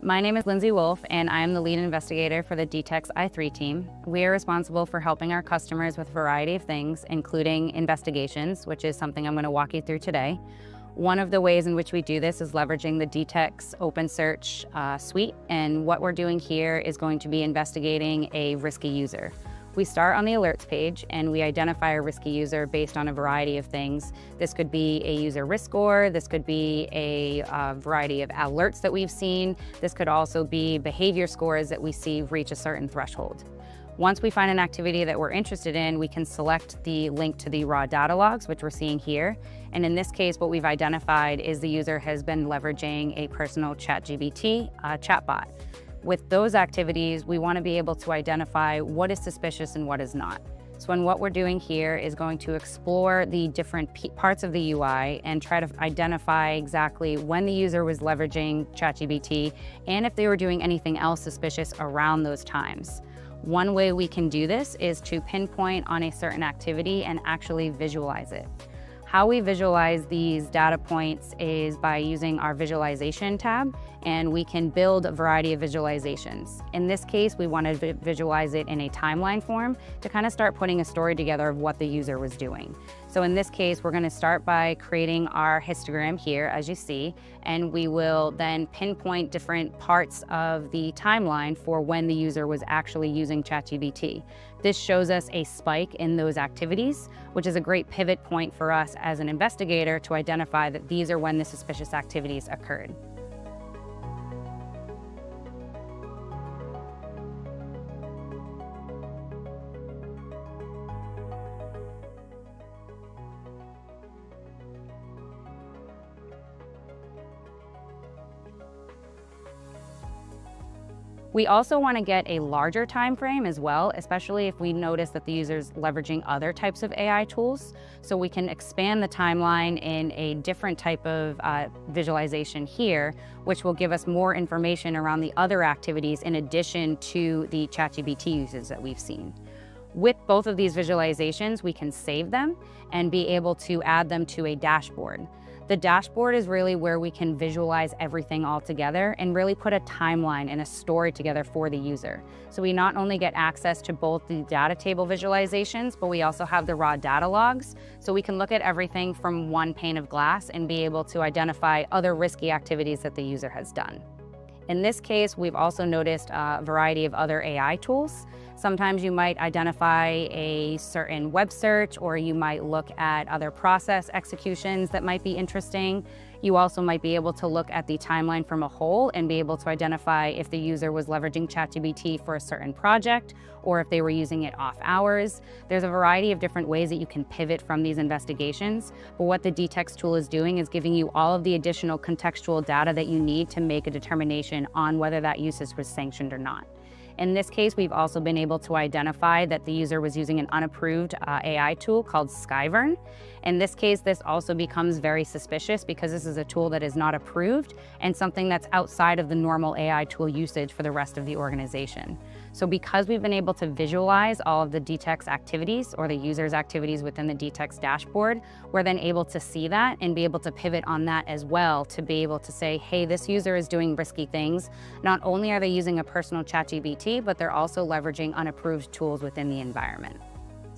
My name is Lynsey Wolf, and I am the lead investigator for the DTEX i3 team. We are responsible for helping our customers with a variety of things, including investigations, which is something I'm going to walk you through today. One of the ways in which we do this is leveraging the DTEX OpenSearch uh, suite, and what we're doing here is going to be investigating a risky user. We start on the alerts page and we identify a risky user based on a variety of things. This could be a user risk score, this could be a uh, variety of alerts that we've seen, this could also be behavior scores that we see reach a certain threshold. Once we find an activity that we're interested in, we can select the link to the raw data logs, which we're seeing here. And in this case, what we've identified is the user has been leveraging a personal ChatGPT uh, chatbot. With those activities, we want to be able to identify what is suspicious and what is not. So and what we're doing here is going to explore the different parts of the UI and try to identify exactly when the user was leveraging ChatGPT and if they were doing anything else suspicious around those times. One way we can do this is to pinpoint on a certain activity and actually visualize it. How we visualize these data points is by using our visualization tab and we can build a variety of visualizations. In this case, we want to visualize it in a timeline form to kind of start putting a story together of what the user was doing. So in this case, we're going to start by creating our histogram here, as you see, and we will then pinpoint different parts of the timeline for when the user was actually using ChatGPT. This shows us a spike in those activities, which is a great pivot point for us as an investigator to identify that these are when the suspicious activities occurred. We also want to get a larger time frame as well, especially if we notice that the user is leveraging other types of AI tools. So we can expand the timeline in a different type of uh, visualization here, which will give us more information around the other activities in addition to the ChatGPT uses that we've seen. With both of these visualizations, we can save them and be able to add them to a dashboard. The dashboard is really where we can visualize everything all together and really put a timeline and a story together for the user. So we not only get access to both the data table visualizations, but we also have the raw data logs. So we can look at everything from one pane of glass and be able to identify other risky activities that the user has done. In this case, we've also noticed a variety of other AI tools. Sometimes you might identify a certain web search or you might look at other process executions that might be interesting. You also might be able to look at the timeline from a whole and be able to identify if the user was leveraging ChatGPT for a certain project or if they were using it off hours. There's a variety of different ways that you can pivot from these investigations, but what the DTEX tool is doing is giving you all of the additional contextual data that you need to make a determination on whether that usage was sanctioned or not. In this case, we've also been able to identify that the user was using an unapproved uh, AI tool called Skyvern. In this case, this also becomes very suspicious because this is a tool that is not approved and something that's outside of the normal AI tool usage for the rest of the organization. So because we've been able to visualize all of the DTEX activities or the user's activities within the DTEX dashboard, we're then able to see that and be able to pivot on that as well to be able to say, hey, this user is doing risky things. Not only are they using a personal ChatGPT, but they're also leveraging unapproved tools within the environment.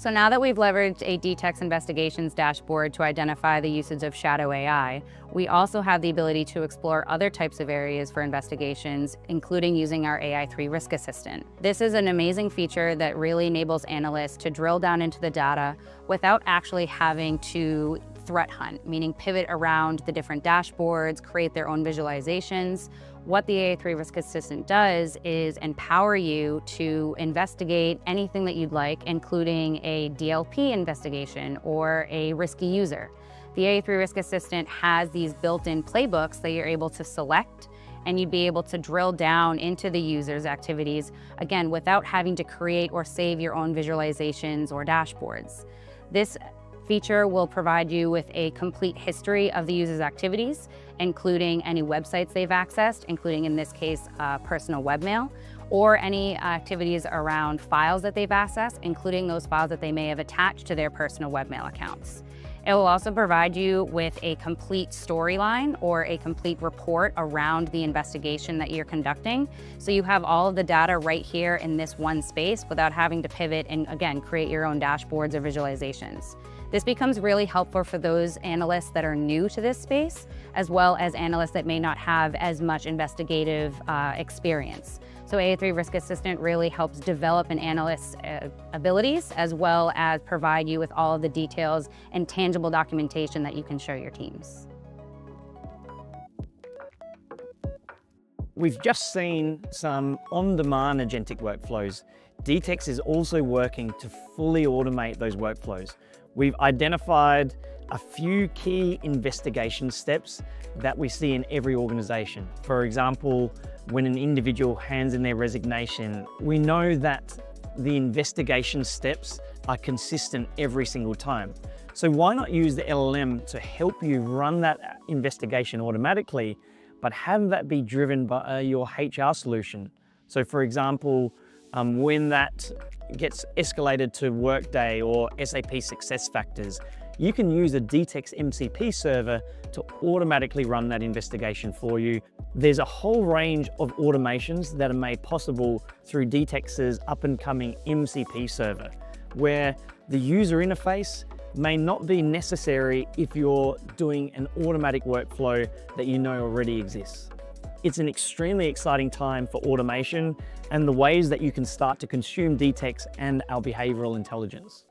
So now that we've leveraged a DTEX investigations dashboard to identify the usage of shadow AI, we also have the ability to explore other types of areas for investigations, including using our AI3 Risk Assistant. This is an amazing feature that really enables analysts to drill down into the data without actually having to threat hunt, meaning pivot around the different dashboards, create their own visualizations, what the AI3 Risk Assistant does is empower you to investigate anything that you'd like, including a DLP investigation or a risky user. The AI3 Risk Assistant has these built-in playbooks that you're able to select and you'd be able to drill down into the user's activities, again, without having to create or save your own visualizations or dashboards. This feature will provide you with a complete history of the user's activities, including any websites they've accessed, including in this case, uh, personal webmail, or any activities around files that they've accessed, including those files that they may have attached to their personal webmail accounts. It will also provide you with a complete storyline or a complete report around the investigation that you're conducting. So you have all of the data right here in this one space without having to pivot and again, create your own dashboards or visualizations. This becomes really helpful for those analysts that are new to this space, as well as analysts that may not have as much investigative uh, experience. So AI3 Risk Assistant really helps develop an analyst's uh, abilities, as well as provide you with all of the details and tangible documentation that you can show your teams. We've just seen some on-demand agentic workflows. DTEX is also working to fully automate those workflows. We've identified a few key investigation steps that we see in every organization. For example, when an individual hands in their resignation, we know that the investigation steps are consistent every single time. So why not use the LLM to help you run that investigation automatically, but have that be driven by uh, your HR solution? So for example, um, when that gets escalated to Workday or SAP SuccessFactors, you can use a DTEX MCP server to automatically run that investigation for you. There's a whole range of automations that are made possible through DTEX's up and coming MCP server, where the user interface may not be necessary if you're doing an automatic workflow that you know already exists. It's an extremely exciting time for automation and the ways that you can start to consume DTEX and our behavioral intelligence.